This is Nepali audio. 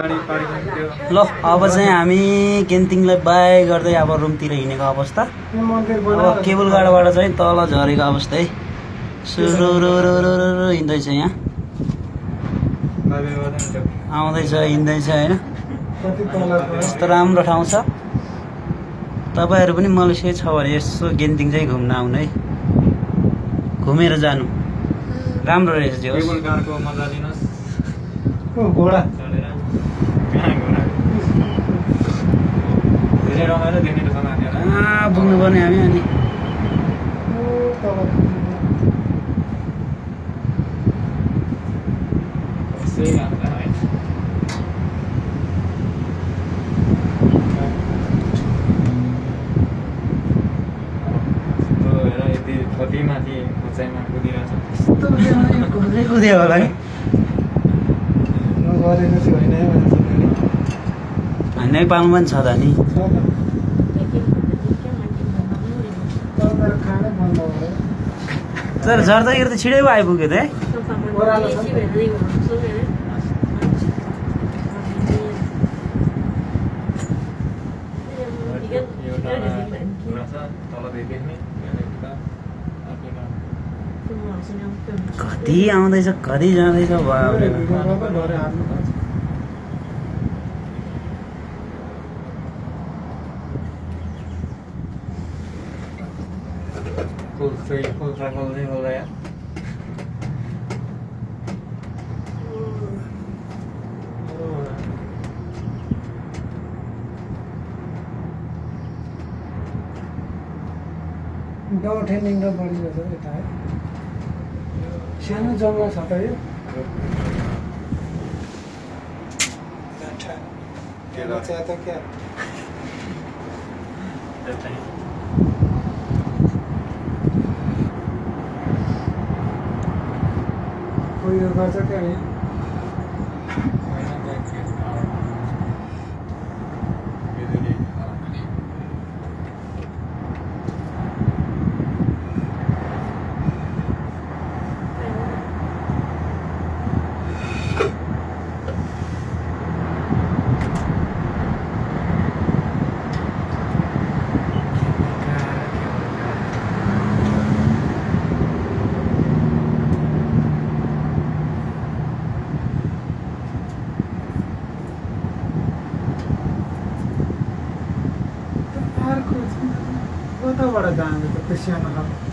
ल अब चाहिँ हामी गेन्तिङलाई बाई गर्दै अब रुमतिर हिँडेको अवस्था। अब केबुल गाडबाट चाहिँ तल झरेको अवस्था है। सुरु हिँड्दैछ यहाँ। आउँदैछ हिँड्दैछ होइन? यस्तो राम्रो ठाउँ छ। तपाईँहरू पनि मलेसिया छ भने यसो गेन्तिङ चाहिँ घुम्न आउनु है। घुमेर जानु। राम्रो रहेछ त्यो घुँडा। धेरै रमाइलो देख्ने रहेछ पुग्नुपर्ने हामी अनि यति कति माथि उचाइमा कुदिरहेछ कुद्यो होला है गरेको होइन पाउनु पनि छ त नि। तर झर्दाखेरि त छिटै पो आइपुग्यो त है। कति आउँदैछ कति जाँदैछ भयो फुल फ्री फुल ट्रैवल बड़ी जगह है। सानो जग्गा छ त यो कोही गर्छ क्या यहाँ अर्को चाहिँ कताबाट जान्छ त त्यो सानो खालको